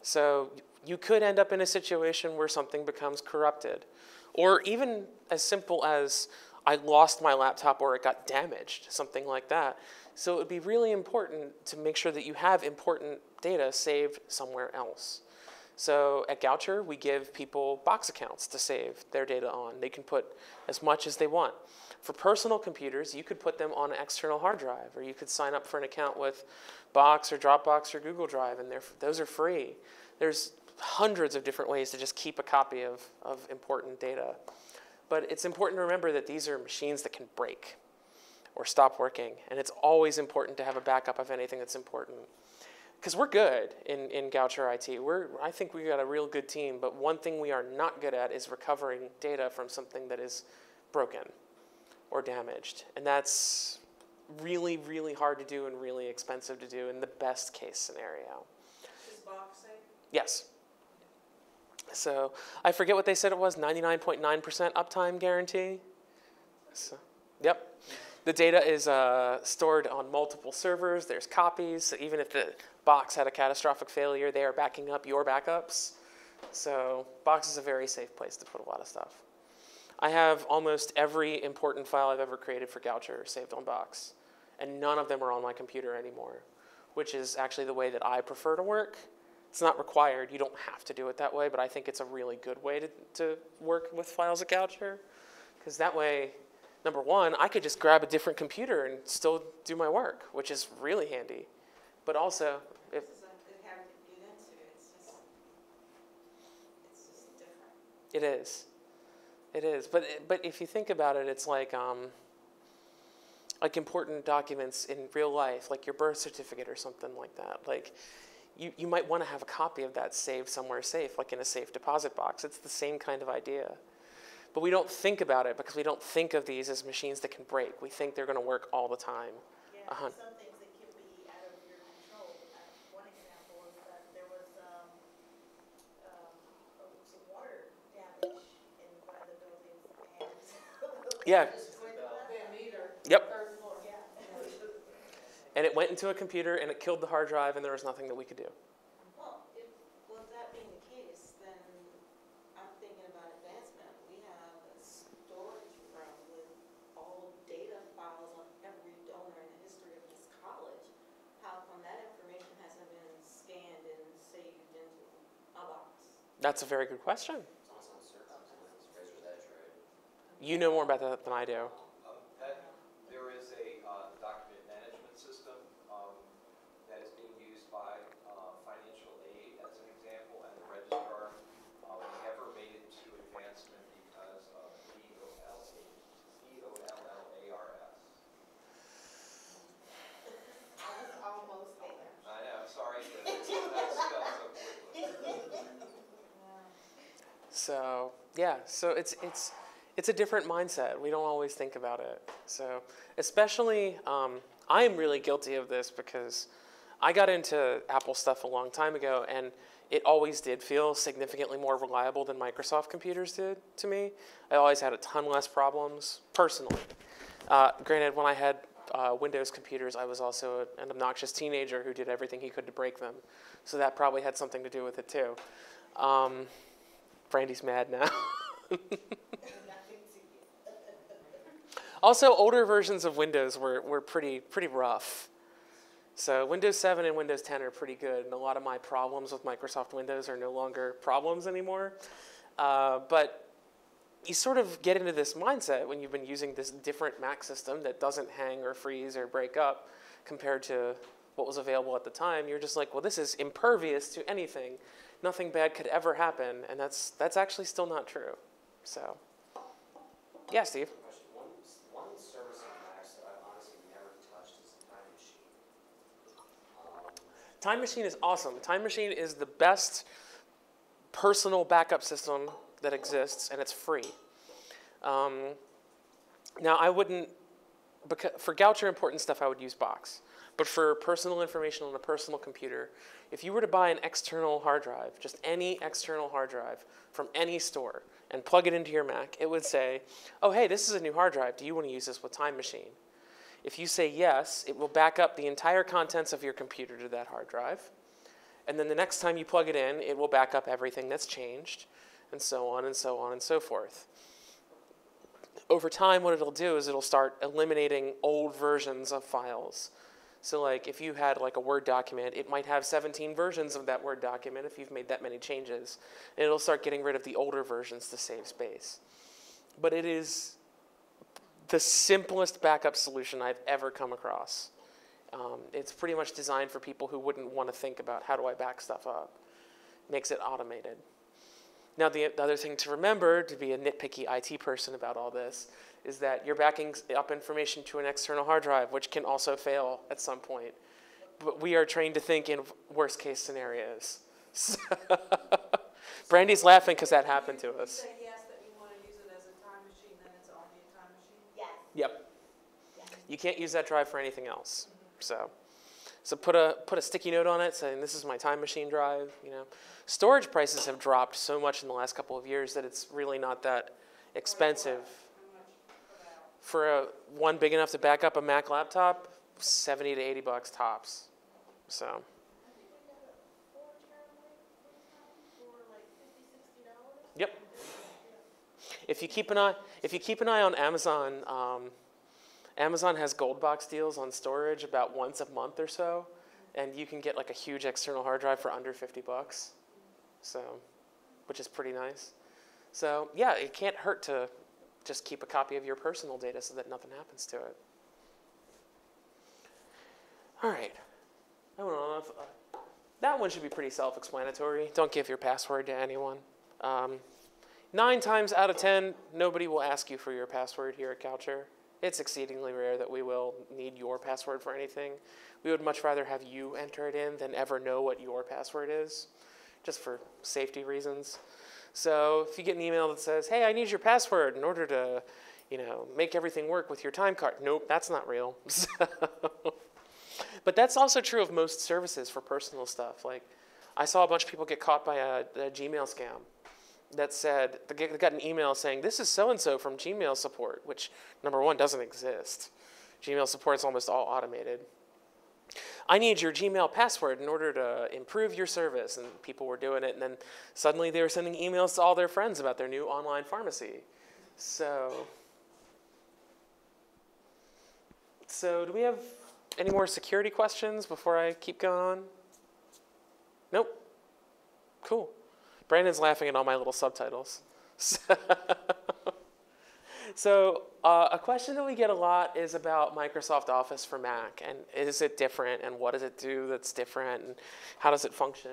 So you could end up in a situation where something becomes corrupted. Or even as simple as I lost my laptop or it got damaged, something like that. So it would be really important to make sure that you have important data saved somewhere else. So at Goucher, we give people box accounts to save their data on. They can put as much as they want. For personal computers, you could put them on an external hard drive, or you could sign up for an account with Box or Dropbox or Google Drive, and those are free. There's hundreds of different ways to just keep a copy of, of important data. But it's important to remember that these are machines that can break or stop working, and it's always important to have a backup of anything that's important. Because we're good in, in Goucher IT. We're, I think we've got a real good team, but one thing we are not good at is recovering data from something that is broken or damaged. And that's really, really hard to do and really expensive to do in the best case scenario. Is box safe? Yes. So I forget what they said it was 99.9% uptime guarantee. So, yep. The data is uh, stored on multiple servers. There's copies. So even if the box had a catastrophic failure, they are backing up your backups. So Box is a very safe place to put a lot of stuff. I have almost every important file I've ever created for Goucher saved on Box, and none of them are on my computer anymore, which is actually the way that I prefer to work. It's not required. You don't have to do it that way, but I think it's a really good way to, to work with files at Goucher. Because that way, number one, I could just grab a different computer and still do my work, which is really handy. But also, if, This is a- it having to get into, it's just, it's. It is. It is. But but if you think about it, it's like um, like important documents in real life, like your birth certificate or something like that. Like you, you might want to have a copy of that saved somewhere safe, like in a safe deposit box. It's the same kind of idea. But we don't think about it because we don't think of these as machines that can break. We think they're going to work all the time. Yeah, Uh-huh. there's some things that can be out of your control. Uh, One example is that there was, um, um, uh, some water damage in one of the buildings and. [LAUGHS] Yeah. Yep. Third floor. Yeah. And it went into a computer and it killed the hard drive, and there was nothing that we could do. Well, if, well, that being the case, then I'm thinking about advancement. We have a storage room with all data files on every donor in the history of this college. How come that information hasn't been scanned and saved into a box? That's a very good question. It's on some server, it's Raiser's Edge, right? You know more about that than I do. Um, That, there is a uh, document management system um, that is being used by uh, financial aid as an example, and the registrar. uh, We never made it to advancement because of E EOL, E-O-L-L-A-R-S. I was almost there. I know, I'm sorry to that spell so quickly. So yeah, so it's it's it's a different mindset. We don't always think about it. So especially, um, I am really guilty of this because I got into Apple stuff a long time ago, and it always did feel significantly more reliable than Microsoft computers did to me. I always had a ton less problems personally. Uh, granted, when I had uh, Windows computers, I was also an obnoxious teenager who did everything he could to break them. So that probably had something to do with it too. Um, Brandy's mad now. [LAUGHS] also, older versions of Windows were, were pretty, pretty rough. So Windows 7 and Windows 10 are pretty good, and a lot of my problems with Microsoft Windows are no longer problems anymore. Uh, but you sort of get into this mindset when you've been using this different Mac system that doesn't hang or freeze or break up compared to what was available at the time. You're just like, well, this is impervious to anything. Nothing bad could ever happen, and that's that's actually still not true. So, yeah, Steve. Time Machine is awesome. Time Machine is the best personal backup system that exists, and it's free. Um, now, I wouldn't, because for Goucher important stuff, I would use Box. But for personal information on a personal computer, if you were to buy an external hard drive, just any external hard drive from any store, and plug it into your Mac, it would say, oh, hey, this is a new hard drive. Do you want to use this with Time Machine? If you say yes, it will back up the entire contents of your computer to that hard drive. And then the next time you plug it in, it will back up everything that's changed, and so on and so on and so forth. Over time, what it'll do is it'll start eliminating old versions of files. So, like, if you had like a Word document, it might have 17 versions of that Word document if you've made that many changes. And it'll start getting rid of the older versions to save space. But it is the simplest backup solution I've ever come across. Um, it's pretty much designed for people who wouldn't want to think about how do I back stuff up. Makes it automated. Now, the, the other thing to remember, to be a nitpicky IT person about all this, is that you're backing up information to an external hard drive, which can also fail at some point. But we are trained to think in worst case scenarios. [LAUGHS] Brandy's laughing because that happened to us. yes, that you want to use it as a time machine, then it's only a time machine? Yes, Yep. yes. You can't use that drive for anything else. So, so put a put a sticky note on it saying this is my time machine drive. You know, storage prices have dropped so much in the last couple of years that it's really not that expensive. For a one big enough to back up a Mac laptop, seventy to eighty bucks tops. So. Yep. if you keep an eye if you keep an eye on Amazon, um, Amazon has gold box deals on storage about once a month or so, and you can get like a huge external hard drive for under fifty bucks. So, which is pretty nice. So yeah, it can't hurt to just keep a copy of your personal data so that nothing happens to it. All right. I don't know if uh, that one should be pretty self-explanatory. Don't give your password to anyone. Um, nine times out of ten, nobody will ask you for your password here at Goucher. It's exceedingly rare that we will need your password for anything. We would much rather have you enter it in than ever know what your password is, just for safety reasons. So if you get an email that says, "Hey, I need your password in order to, you know, make everything work with your time card," nope, that's not real. [LAUGHS] but that's also true of most services for personal stuff. Like, I saw a bunch of people get caught by a, a Gmail scam that said they they got an email saying this is so and so from Gmail support, which number one doesn't exist. Gmail support is almost all automated. I need your Gmail password in order to improve your service, and people were doing it, and then suddenly they were sending emails to all their friends about their new online pharmacy. So, so do we have any more security questions before I keep going on? Nope. Cool. Brandon's laughing at all my little subtitles. so, [LAUGHS] uh, a question that we get a lot is about Microsoft Office for Mac, and is it different, and what does it do that's different, and how does it function?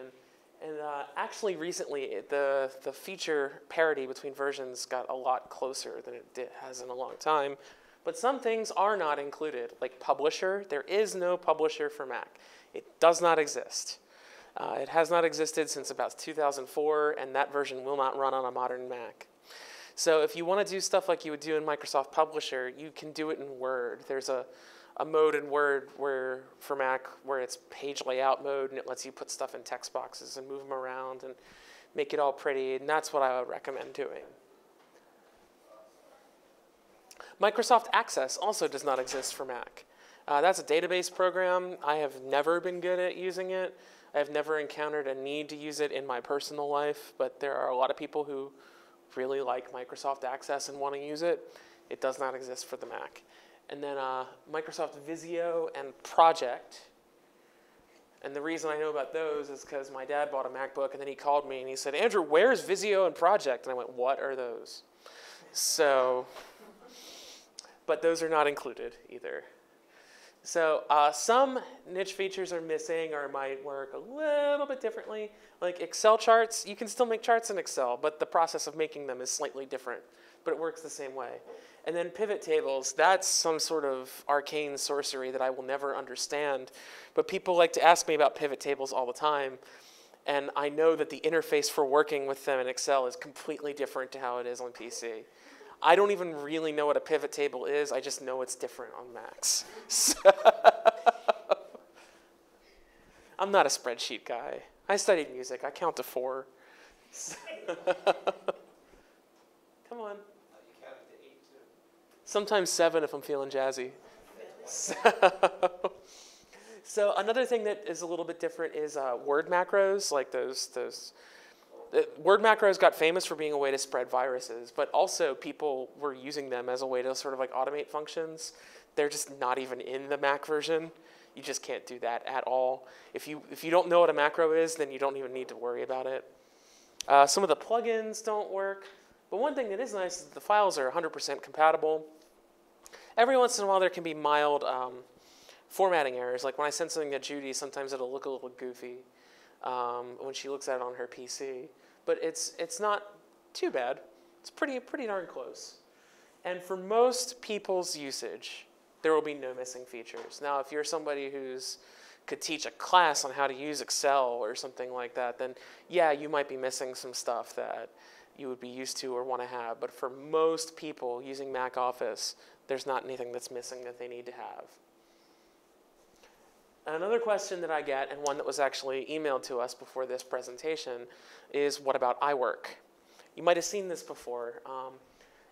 And uh, actually, recently, the the feature parity between versions got a lot closer than it did, has in a long time. But some things are not included, like Publisher. There is no Publisher for Mac. It does not exist. Uh, it has not existed since about 2004, and that version will not run on a modern Mac. So if you want to do stuff like you would do in Microsoft Publisher, you can do it in Word. There's a, a mode in Word where for Mac where it's page layout mode, and it lets you put stuff in text boxes and move them around and make it all pretty, and that's what I would recommend doing. Microsoft Access also does not exist for Mac. Uh, that's a database program. I have never been good at using it. I have never encountered a need to use it in my personal life, but there are a lot of people who really like Microsoft Access and want to use it. It does not exist for the Mac. And then uh, Microsoft Visio and Project. And the reason I know about those is because my dad bought a MacBook and then he called me and he said, Andrew, where's Visio and Project? And I went, what are those? So, but those are not included either. So uh, some niche features are missing or might work a little bit differently. Like Excel charts, you can still make charts in Excel, but the process of making them is slightly different, but it works the same way. And then pivot tables, that's some sort of arcane sorcery that I will never understand. But people like to ask me about pivot tables all the time. And I know that the interface for working with them in Excel is completely different to how it is on PC. I don't even really know what a pivot table is. I just know it's different on Macs. [LAUGHS] So I'm not a spreadsheet guy. I studied music. I count to four. [LAUGHS] Come on. Sometimes seven if I'm feeling jazzy. So, [LAUGHS] so another thing that is a little bit different is uh, word macros, like those those. The Word macros got famous for being a way to spread viruses, but also people were using them as a way to sort of like automate functions. They're just not even in the Mac version. You just can't do that at all. If you if you don't know what a macro is, then you don't even need to worry about it. Uh, some of the plugins don't work, but one thing that is nice is that the files are 100% compatible. every once in a while there can be mild um, formatting errors. Like when I send something to Judy, sometimes it'll look a little goofy um, when she looks at it on her PC. But it's it's not too bad. It's pretty pretty darn close. And for most people's usage, there will be no missing features. Now, if you're somebody who's could teach a class on how to use Excel or something like that, then yeah, you might be missing some stuff that you would be used to or want to have. But for most people using Mac Office, there's not anything that's missing that they need to have. Another question that I get, and one that was actually emailed to us before this presentation, is what about iWork? You might have seen this before. Um,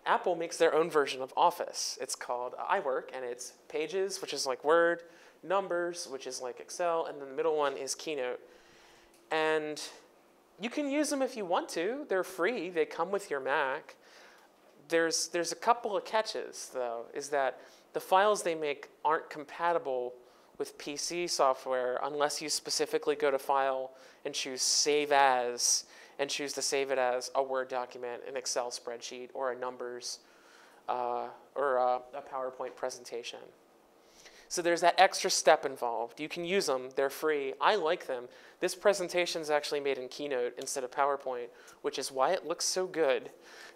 Apple makes their own version of Office. It's called iWork, and it's Pages, which is like Word, Numbers, which is like Excel, and then the middle one is Keynote. And you can use them if you want to. They're free. They come with your Mac. There's there's a couple of catches though. Is that the files they make aren't compatible with PC software unless you specifically go to File and choose Save As and choose to save it as a Word document, an Excel spreadsheet, or a numbers uh, or a, a PowerPoint presentation. So there's that extra step involved. You can use them, they're free. I like them. This presentation is actually made in Keynote instead of PowerPoint, which is why it looks so good.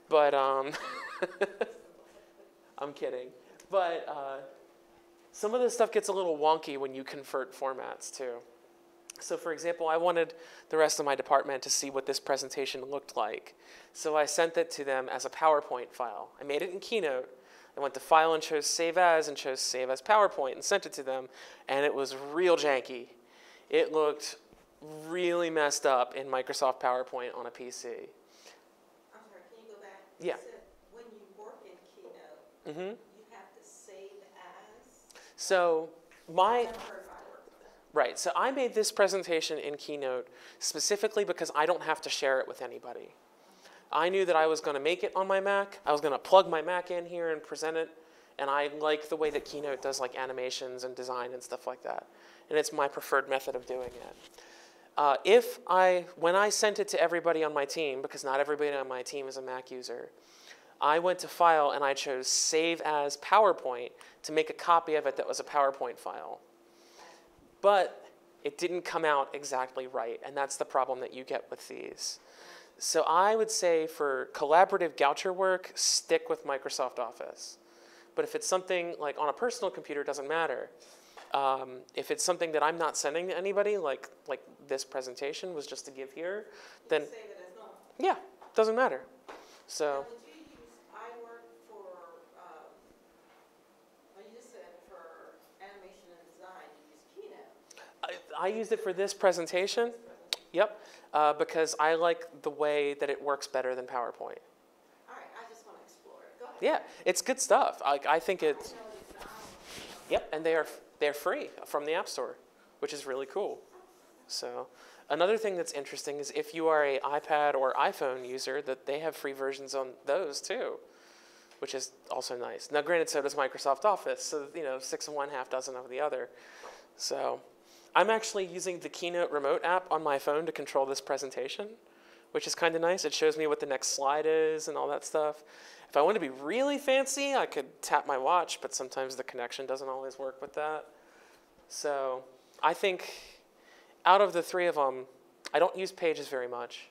But um, [LAUGHS] I'm kidding. But uh, some of this stuff gets a little wonky when you convert formats too. So for example, I wanted the rest of my department to see what this presentation looked like. So I sent it to them as a PowerPoint file. I made it in Keynote, I went to File and chose Save As and chose Save as PowerPoint and sent it to them, and it was real janky. It looked really messed up in Microsoft PowerPoint on a PC. I'm sorry, can you go back? Yeah. Said when you work in Keynote, hmm you have to save as? So my right. So I made this presentation in Keynote specifically because I don't have to share it with anybody. I knew that I was going to make it on my Mac. I was going to plug my Mac in here and present it. And I like the way that Keynote does like animations and design and stuff like that. And it's my preferred method of doing it. Uh, if I, when I sent it to everybody on my team, because not everybody on my team is a Mac user, I went to File and I chose Save as PowerPoint to make a copy of it that was a PowerPoint file. But it didn't come out exactly right, and that's the problem that you get with these. So I would say for collaborative Goucher work, stick with Microsoft Office. But if it's something like on a personal computer, it doesn't matter. Um, if it's something that I'm not sending to anybody, like like this presentation was just to give here, then Save it as normal. yeah, doesn't matter. So would you use iWork for, um, well, you just said for animation and design, you use Keynote. I, used it for this presentation. Yep, uh, because I like the way that it works better than PowerPoint. All right, I just want to explore it. Go ahead. Yeah, it's good stuff. Like I think it's um, Yep, and they are they're free from the App Store, which is really cool. So, another thing that's interesting is if you are a iPad or iPhone user, that they have free versions on those too, which is also nice. Now, granted, so does Microsoft Office, so you know six of one, half dozen of the other. So, I'm actually using the Keynote Remote app on my phone to control this presentation, which is kind of nice. It shows me what the next slide is and all that stuff. If I want to be really fancy, I could tap my watch, but sometimes the connection doesn't always work with that. So I think out of the three of them, I don't use Pages very much.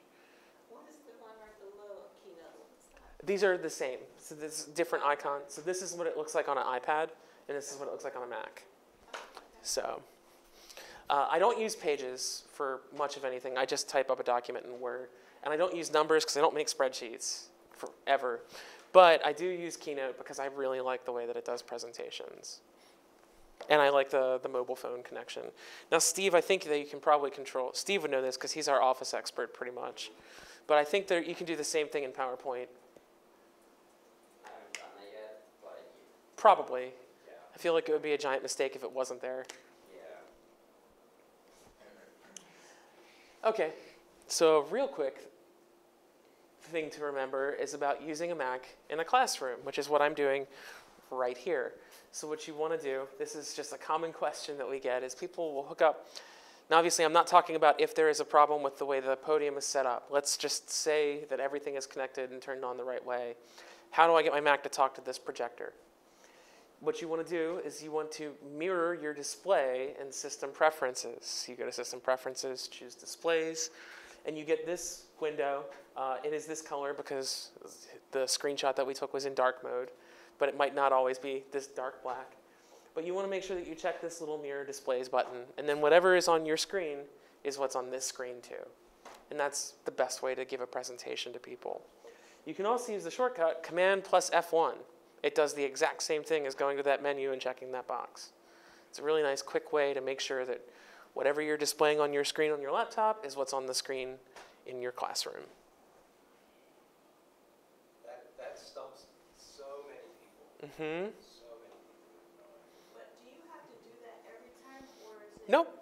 the one right below Keynote? These are the same. So this is different icon. So this is what it looks like on an iPad, and this is what it looks like on a Mac. So uh, I don't use Pages for much of anything. I just type up a document in Word, and I don't use numbers because I don't make spreadsheets forever. But I do use Keynote because I really like the way that it does presentations. And I like the, the mobile phone connection. Now, Steve, I think that you can probably control, Steve would know this because he's our office expert pretty much. But I think that you can do the same thing in PowerPoint, I haven't done that yet, but probably. yeah, I feel like it would be a giant mistake if it wasn't there. yeah. Okay, so real quick thing to remember is about using a Mac in a classroom, which is what I'm doing right here. So what you want to do, this is just a common question that we get, is people will hook up. Now, obviously, I'm not talking about if there is a problem with the way the podium is set up. Let's just say that everything is connected and turned on the right way. How do I get my Mac to talk to this projector? What you want to do is you want to mirror your display in system preferences. You go to system preferences, choose displays, and you get this window. Uh, it is this color because the screenshot that we took was in dark mode, but it might not always be this dark black. But you want to make sure that you check this little mirror displays button, and then whatever is on your screen is what's on this screen too. And that's the best way to give a presentation to people. You can also use the shortcut Command plus F1. It does the exact same thing as going to that menu and checking that box. It's a really nice, quick way to make sure that whatever you're displaying on your screen on your laptop is what's on the screen in your classroom. That, that stumps so many people, Mm-hmm. so many people. But do you have to do that every time, or is it? Nope.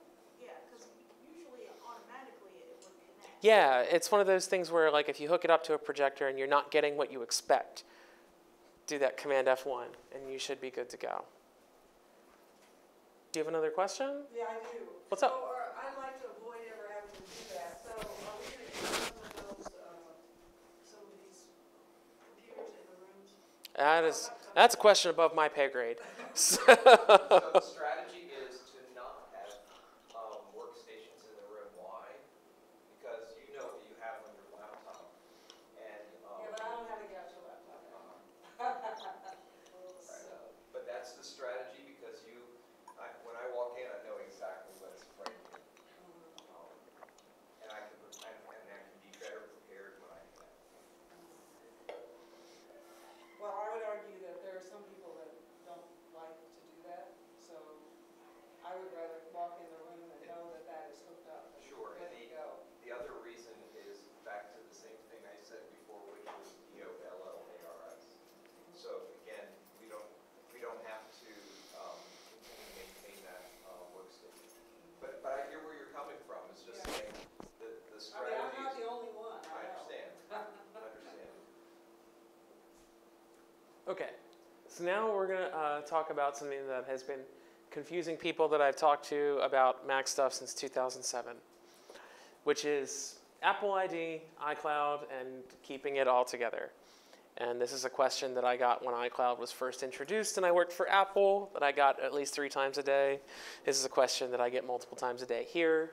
Yeah, because usually automatically it would connect. Yeah, it's one of those things where, like, if you hook it up to a projector and you're not getting what you expect, do that Command F1, and you should be good to go. Do you have another question? Yeah, I do. What's up? So, or I'd like to avoid ever having to do that, so are we gonna use some of those, uh, some of these computers in the rooms? That is that's a question above my pay grade. [LAUGHS] So [LAUGHS] the strategy is to not have um, workstations in the room. Why? Because you know what you have on your laptop. And, um, Yeah, but I don't have a Goucher laptop. Right, uh, But that's the strategy because you, I, when I walk in, I know exactly what's right here. Um, And I can, pre- and, and I can be better prepared when I come. Well, I would argue that there are some people that don't like to do that, so I would rather walk in the room and know that that is hooked up and Sure, and ready to the, go. the other reason is back to the same thing I said before, which was DOLLARS. So again, we don't, we don't have to, um, continue to maintain that, uh, workstation. But, but I hear where you're coming from, it's just Yeah. saying, the, the I mean, I'm not strategies. the only one, I I know. understand, I understand. Okay, so now we're going to uh, talk about something that has been confusing people that I've talked to about Mac stuff since 2007, which is Apple ID, iCloud, and keeping it all together. And this is a question that I got when iCloud was first introduced and I worked for Apple that I got at least three times a day. This is a question that I get multiple times a day here.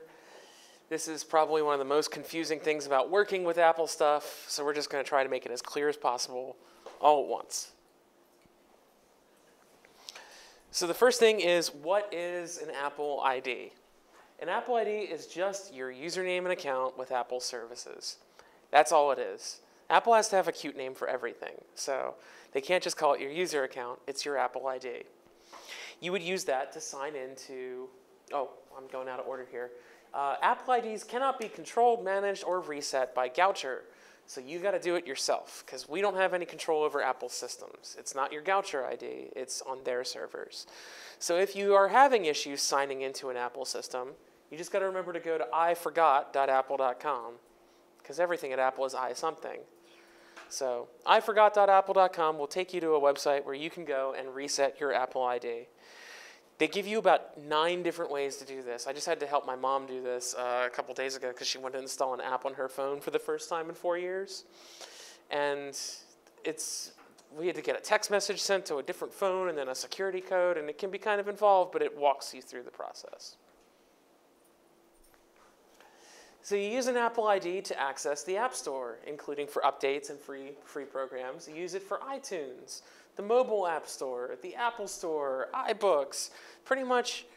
This is probably one of the most confusing things about working with Apple stuff, so we're just going to try to make it as clear as possible all at once. So the first thing is what is an Apple ID? An Apple ID is just your username and account with Apple services. That's all it is. Apple has to have a cute name for everything. So they can't just call it your user account, it's your Apple ID. You would use that to sign into, oh, I'm going out of order here. Uh, Apple IDs cannot be controlled, managed, or reset by Goucher. So you got to do it yourself because we don't have any control over Apple systems. It's not your Goucher ID, it's on their servers. So if you are having issues signing into an Apple system, you just got to remember to go to iforgot.apple.com because everything at Apple is i something. So iforgot.apple.com will take you to a website where you can go and reset your Apple ID. They give you about nine different ways to do this. I just had to help my mom do this uh, a couple days ago because she wanted to install an app on her phone for the first time in four years. And it's we had to get a text message sent to a different phone and then a security code, and it can be kind of involved, but it walks you through the process. So you use an Apple ID to access the App Store, including for updates and free free programs. You use it for iTunes, the mobile App Store, the Apple Store, iBooks. Pretty much,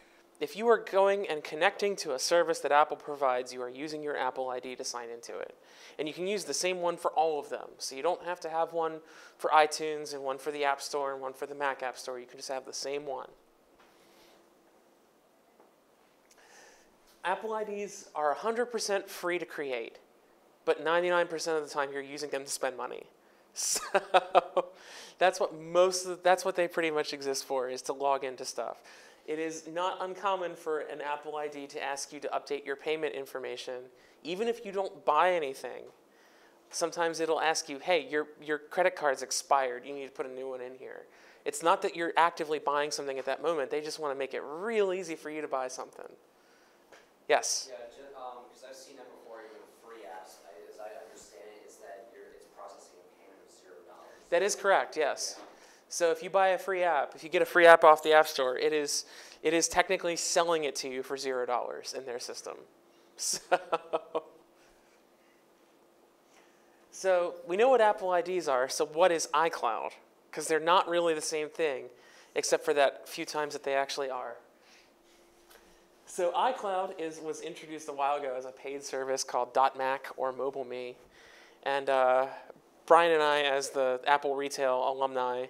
if you are going and connecting to a service that Apple provides, you are using your Apple ID to sign into it. And you can use the same one for all of them. So you don't have to have one for iTunes and one for the App Store and one for the Mac App Store. You can just have the same one. Apple IDs are 100% free to create, but 99% of the time you're using them to spend money. [LAUGHS] So that's what most of, that's what they pretty much exist for is to log into stuff. It is not uncommon for an Apple ID to ask you to update your payment information, even if you don't buy anything. Sometimes it'll ask you, "Hey, your your credit card's expired. You need to put a new one in here." It's not that you're actively buying something at that moment. They just want to make it real easy for you to buy something. Yes. Yeah, ju- um, because I've seen that before, even with free apps, I, as I understand it, is that you're, it's processing a payment of zero dollars. That is correct, yes. So if you buy a free app, if you get a free app off the App Store, it is it is technically selling it to you for zero dollars in their system. [LAUGHS] So, so we know what Apple IDs are. So what is iCloud? Because they're not really the same thing, except for that few times that they actually are. So iCloud is was introduced a while ago as a paid service called .Mac or MobileMe, and uh, Brian and I, as the Apple retail alumni,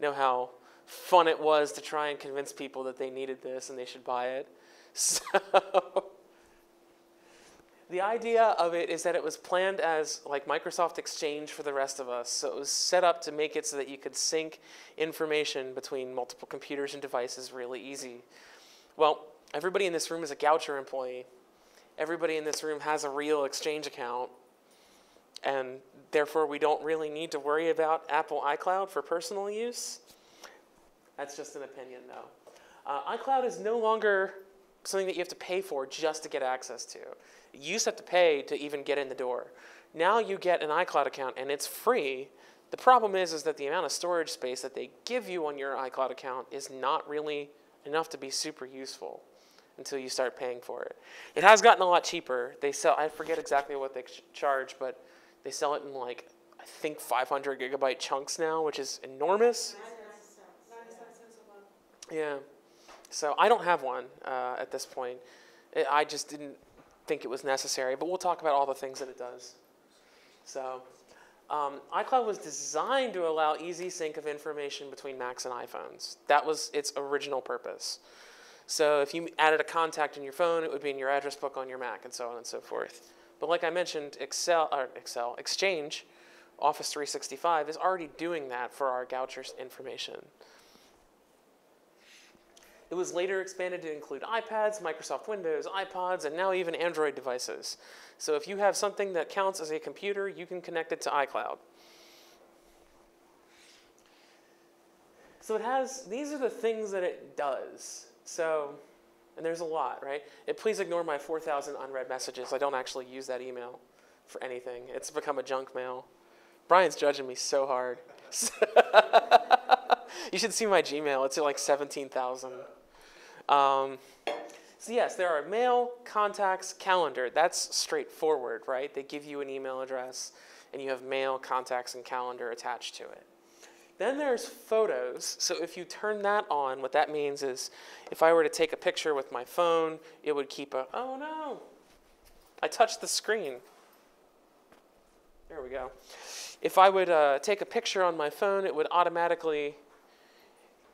know how fun it was to try and convince people that they needed this and they should buy it. [LAUGHS] So the idea of it is that it was planned as like Microsoft Exchange for the rest of us. So it was set up to make it so that you could sync information between multiple computers and devices really easy. Well, everybody in this room is a Goucher employee. Everybody in this room has a real Exchange account. And therefore, we don't really need to worry about Apple iCloud for personal use. That's just an opinion, though. Uh, iCloud is no longer something that you have to pay for just to get access to. You used to have to pay to even get in the door. Now you get an iCloud account and it's free. The problem is, is that the amount of storage space that they give you on your iCloud account is not really enough to be super useful until you start paying for it. It has gotten a lot cheaper. They sell, I forget exactly what they ch- charge, but they sell it in like, I think 500 gigabyte chunks now, which is enormous. Ninety-nine cents a month. Yeah. So I don't have one uh, at this point. I- I just didn't think it was necessary, but we'll talk about all the things that it does. So um, iCloud was designed to allow easy sync of information between Macs and iPhones. That was its original purpose. So if you added a contact in your phone, it would be in your address book on your Mac, and so on and so forth. But like I mentioned, Excel, or Excel, Exchange, Office 365 is already doing that for our Goucher's information. It was later expanded to include iPads, Microsoft Windows, iPods, and now even Android devices. So if you have something that counts as a computer, you can connect it to iCloud. So it has, these are the things that it does. So, and there's a lot, right? Please ignore my 4,000 unread messages. I don't actually use that email for anything. It's become a junk mail. Brian's judging me so hard. [LAUGHS] you should see my Gmail. It's at like 17,000. Um, so yes, there are mail, contacts, calendar. That's straightforward, right? They give you an email address, and you have mail, contacts, and calendar attached to it. Then there's photos. So if you turn that on, what that means is if I were to take a picture with my phone, it would keep a, oh no, I touched the screen. There we go. If I would uh, take a picture on my phone, it would automatically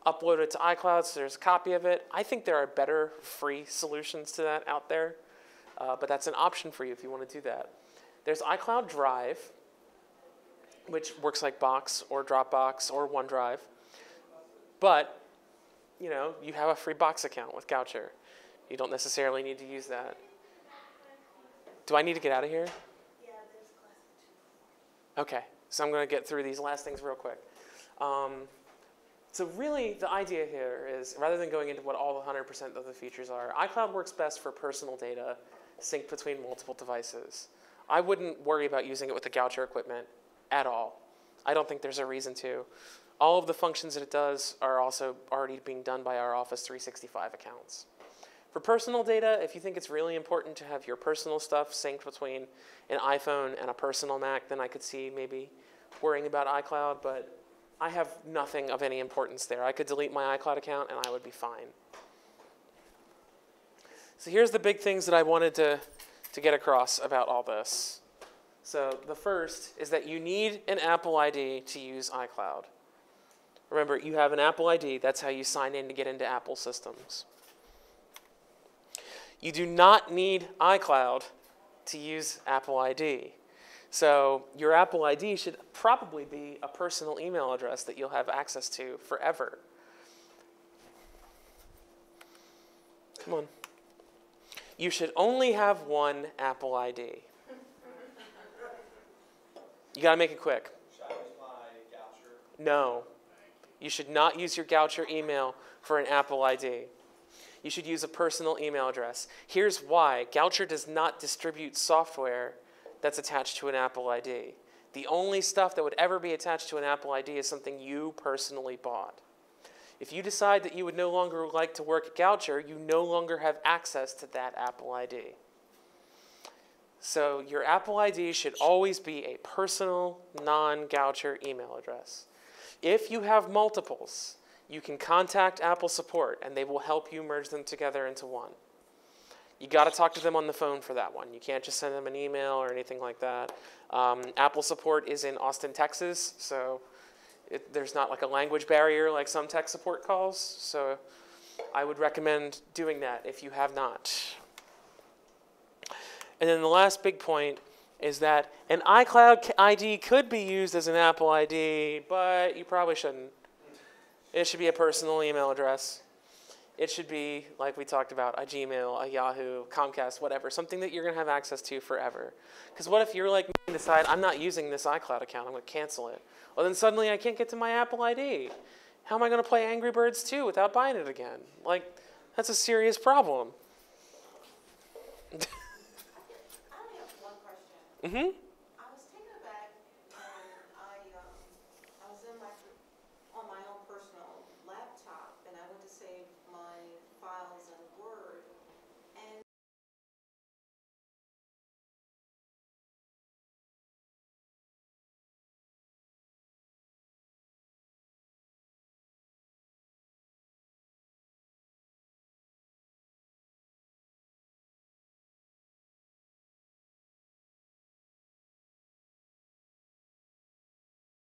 upload it to iCloud, so there's a copy of it. I think there are better free solutions to that out there, uh, but that's an option for you if you want to do that. There's iCloud Drive, which works like Box or Dropbox or OneDrive, but you know you have a free Box account with Goucher. You don't necessarily need to use that. Do I need to get out of here? Yeah, there's class two. Okay, so I'm going to get through these last things real quick. Um, so really, the idea here is rather than going into what all 100% of the features are, iCloud works best for personal data synced between multiple devices. I wouldn't worry about using it with the Goucher equipment at all. I don't think there's a reason to. All of the functions that it does are also already being done by our Office 365 accounts. For personal data, if you think it's really important to have your personal stuff synced between an iPhone and a personal Mac, then I could see maybe worrying about iCloud, but I have nothing of any importance there. I could delete my iCloud account and I would be fine. So here's the big things that I wanted to, to get across about all this. So the first is that you need an Apple ID to use iCloud. Remember, you have an Apple ID, that's how you sign in to get into Apple systems. You do not need iCloud to use Apple ID. So your Apple ID should probably be a personal email address that you'll have access to forever. Come on. You should only have one Apple ID. You got to make it quick. No. You should not use your Goucher email for an Apple ID. You should use a personal email address. Here's why Goucher does not distribute software that's attached to an Apple ID. The only stuff that would ever be attached to an Apple ID is something you personally bought. If you decide that you would no longer like to work at Goucher, you no longer have access to that Apple ID. So your Apple ID should always be a personal, non Goucher email address. If you have multiples, you can contact Apple support and they will help you merge them together into one. You got to talk to them on the phone for that one. You can't just send them an email or anything like that. Um, Apple support is in Austin, Texas, so it, there's not like a language barrier like some tech support calls. So I would recommend doing that if you have not. And then the last big point is that an iCloud ID could be used as an Apple ID, but you probably shouldn't. It should be a personal email address. It should be, like we talked about, a Gmail, a Yahoo, Comcast, whatever, something that you're going to have access to forever. Because what if you're like me and decide, I'm not using this iCloud account, I'm going to cancel it? Well, then suddenly I can't get to my Apple ID. How am I going to play Angry Birds 2 without buying it again? Like, that's a serious problem. [LAUGHS] I